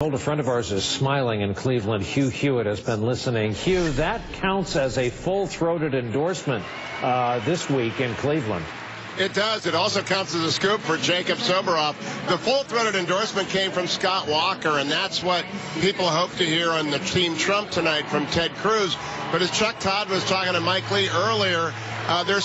Told a friend of ours is smiling in Cleveland. Hugh Hewitt has been listening. Hugh, that counts as a full-throated endorsement uh, this week in Cleveland. It does. It also counts as a scoop for Jacob Soboroff. The full-throated endorsement came from Scott Walker, and that's what people hope to hear on the Team Trump tonight from Ted Cruz. But as Chuck Todd was talking to Mike Lee earlier, uh, there's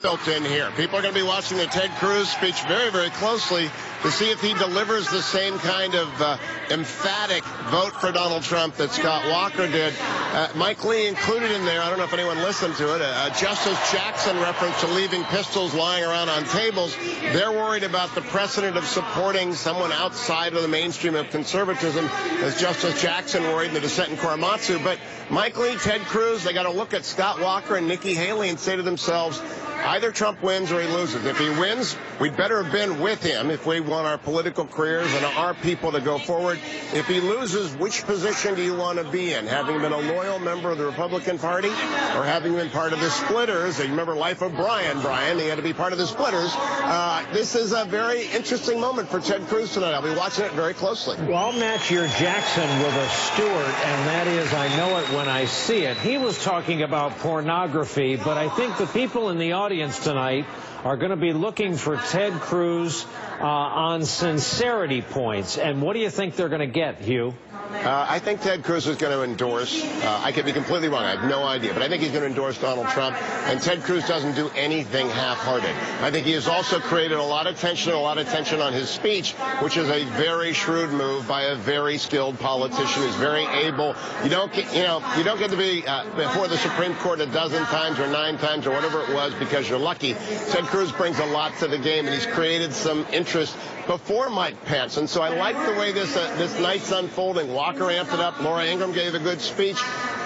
built in here. People are going to be watching the Ted Cruz speech very, very closely to see if he delivers the same kind of uh, emphatic vote for Donald Trump that Scott Walker did. Uh, Mike Lee included in there, I don't know if anyone listened to it, uh, Justice Jackson reference to leaving pistols lying around on tables. They're worried about the precedent of supporting someone outside of the mainstream of conservatism, as Justice Jackson worried in the dissent in Korematsu. But Mike Lee, Ted Cruz, they got to look at Scott Walker and Nikki Haley and say to themselves, Either Trump wins or he loses. If he wins, we'd better have been with him if we want our political careers and our people to go forward. If he loses, which position do you want to be in? Having been a loyal member of the Republican Party or having been part of the splitters? You remember Life of Brian, Brian. He had to be part of the splitters. Uh, this is a very interesting moment for Ted Cruz tonight. I'll be watching it very closely. Well, I'll match your Jackson with a Stewart, and that is I know it when I see it. He was talking about pornography, but I think the people in the audience audience tonight are going to be looking for Ted Cruz uh, on sincerity points. And what do you think they're going to get, Hugh? Uh, I think Ted Cruz is going to endorse. Uh, I could be completely wrong. I have no idea, but I think he's going to endorse Donald Trump. And Ted Cruz doesn't do anything half-hearted. I think he has also created a lot of tension, a lot of tension on his speech, which is a very shrewd move by a very skilled politician who's very able. You don't get, you know, you don't get to be uh, before the Supreme Court a dozen times or nine times or whatever it was because you're lucky. Ted Cruz brings a lot to the game, and he's created some interest before Mike Pence. And so I like the way this uh, this night's unfolding. Walker amped it up. Laura Ingraham gave a good speech.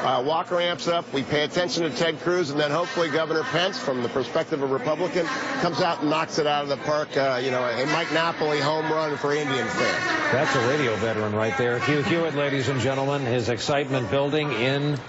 Uh, Walker amps up. We pay attention to Ted Cruz, and then hopefully Governor Pence, from the perspective of a Republican, comes out and knocks it out of the park. Uh, you know, a Mike Napoli home run for Indian fans. That's a radio veteran right there. Hugh Hewitt, ladies and gentlemen, his excitement building in